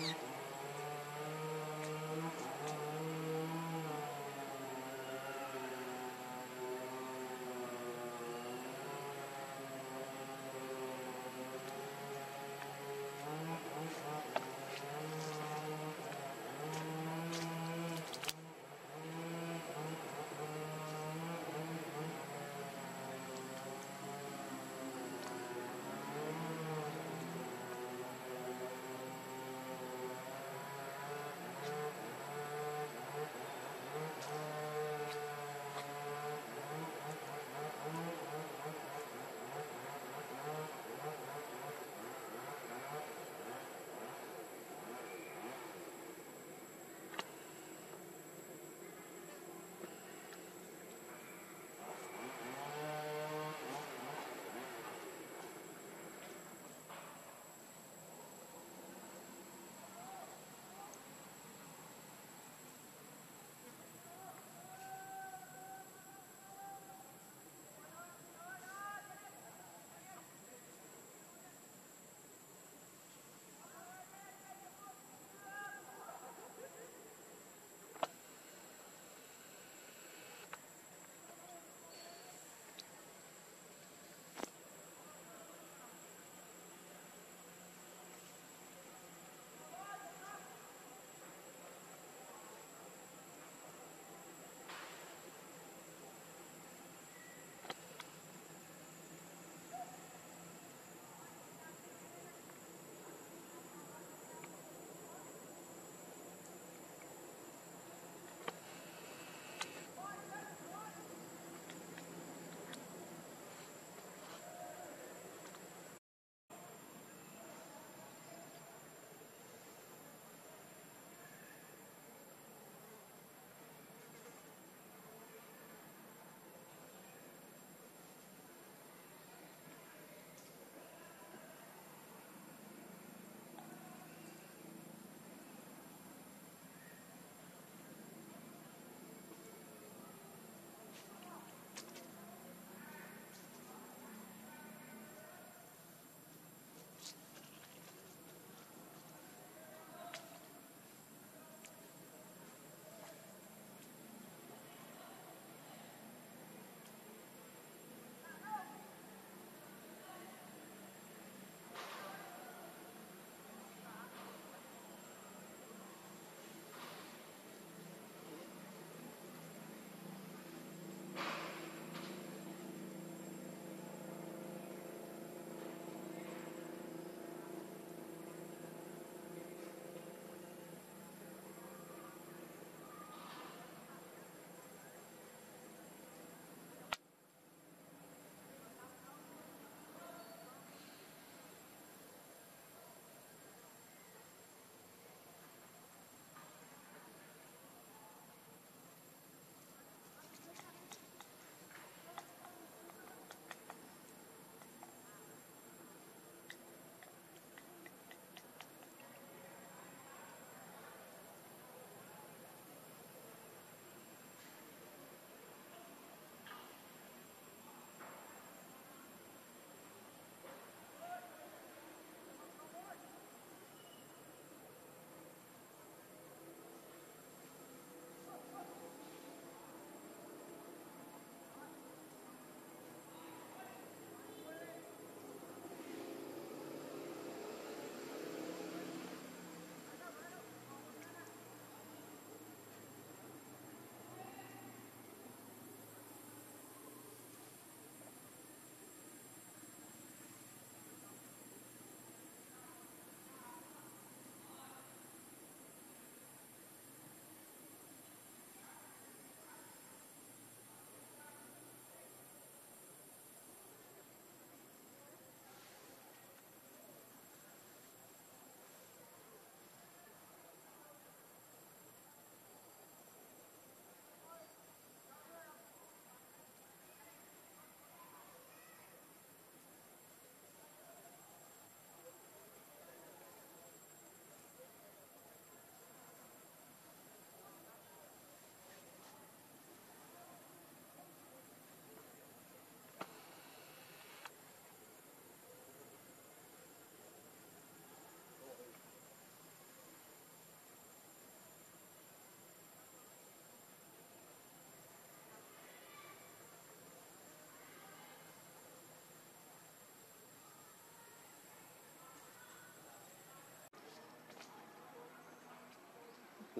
Mm-hmm.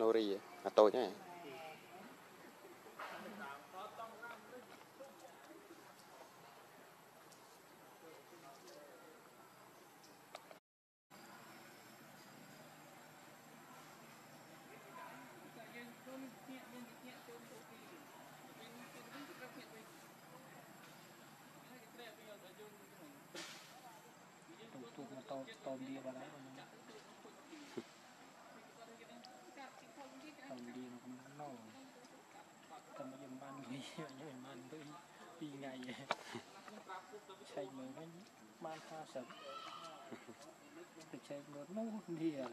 Nori អាតូចហ្នឹងទូមកតោតោលាបាត់ហើយ dia makan no tambah yang mandi yang mandi pingai saya mungkin mantap sab saya mau no dia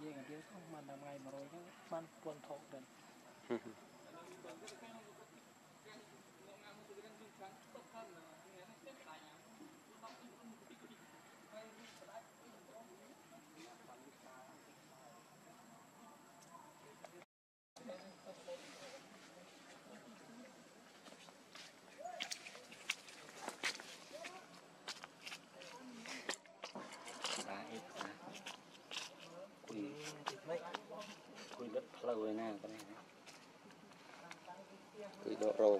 dia nggak dia kan mandi ngai meroi kan man pun thok dan គឺ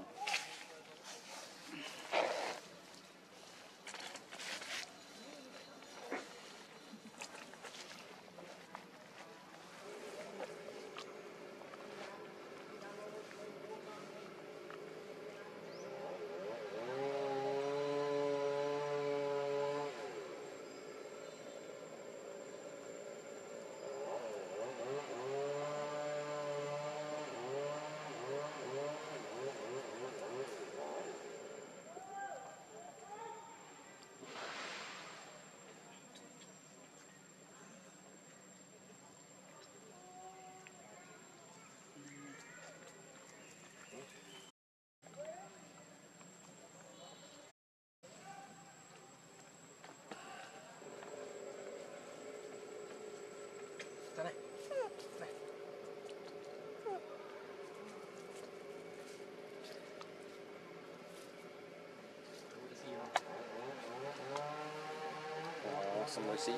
សមួយស៊ី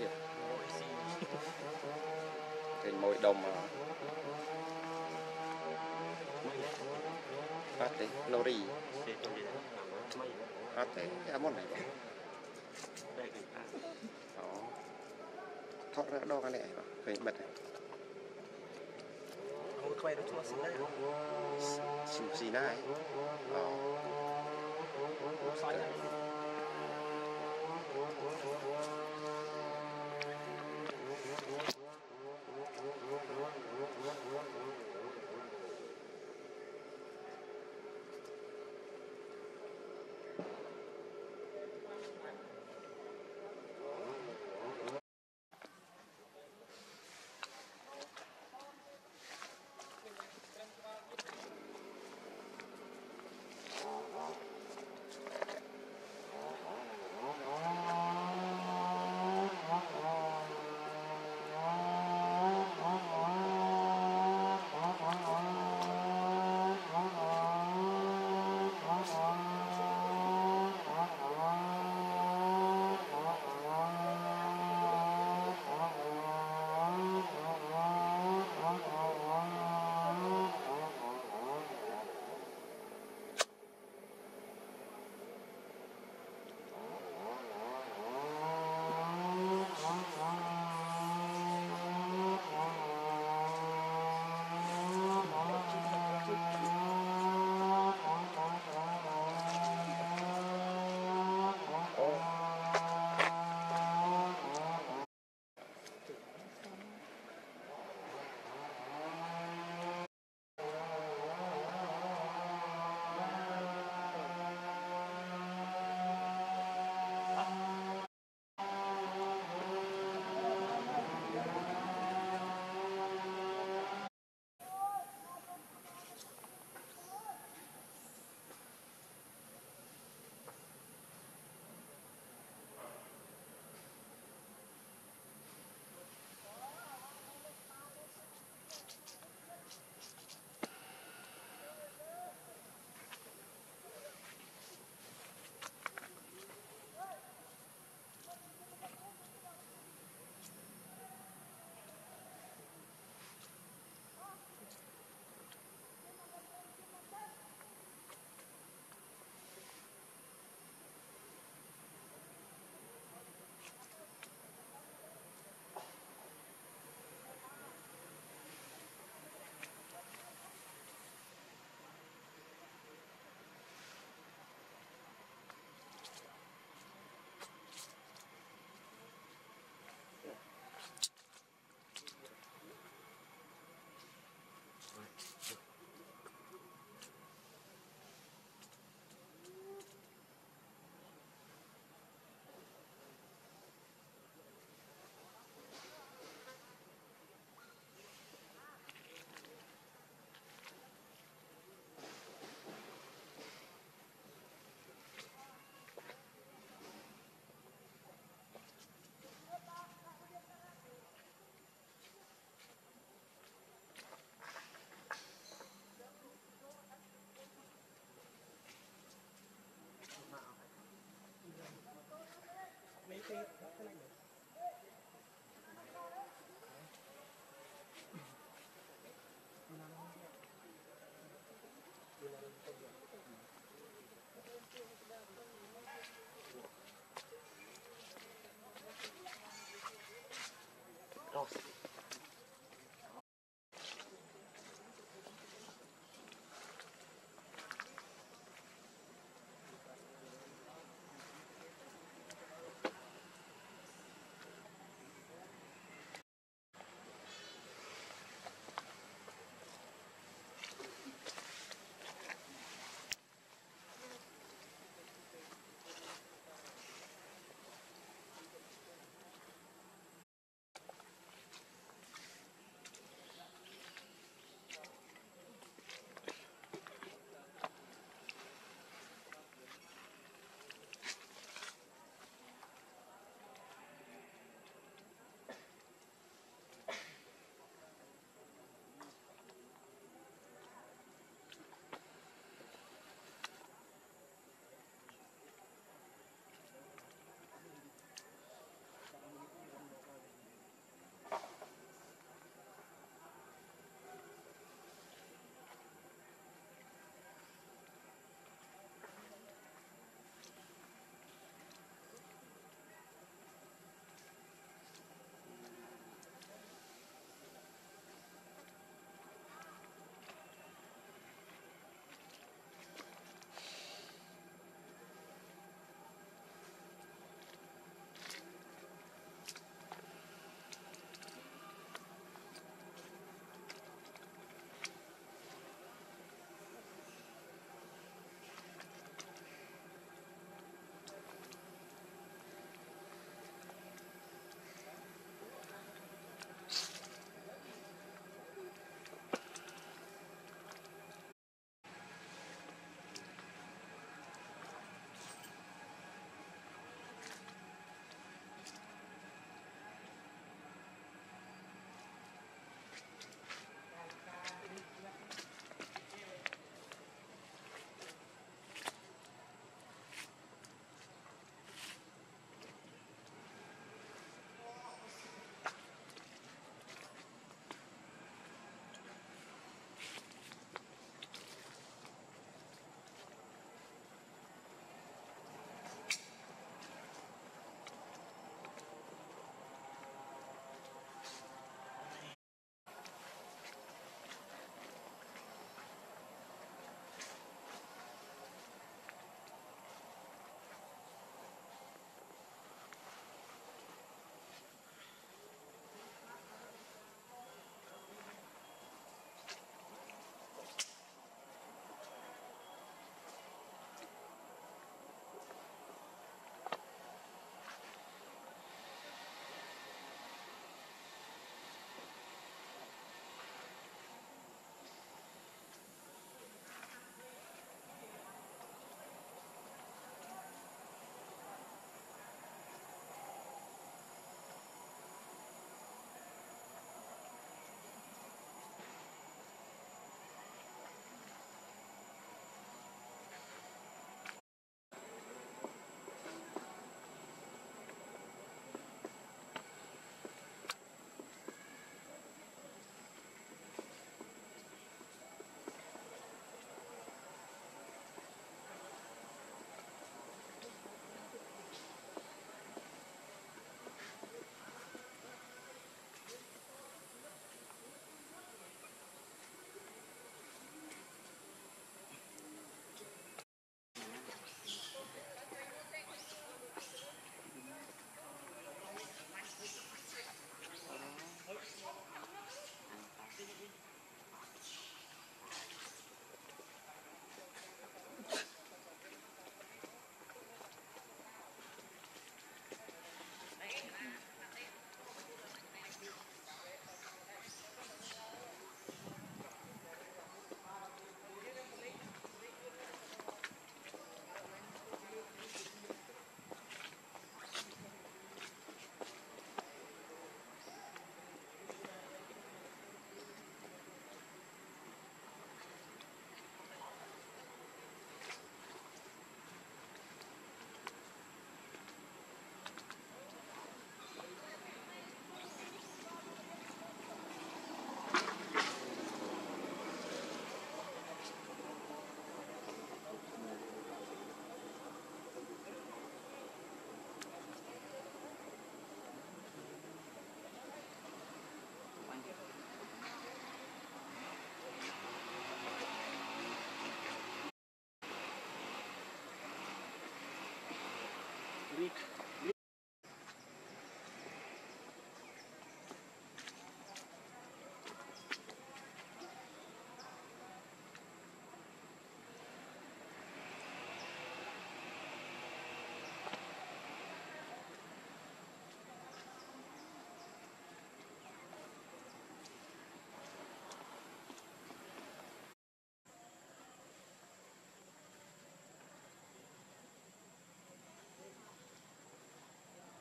ឃើញមួយដុំមកអត់ទេ nori អត់ទេអាមុនហ្នឹងអូថតរកដងអានេះអីបាទឃើញបិទហើយ Không quay được chua xíu đấy ស៊ីស៊ីណាយអូ Xoay ra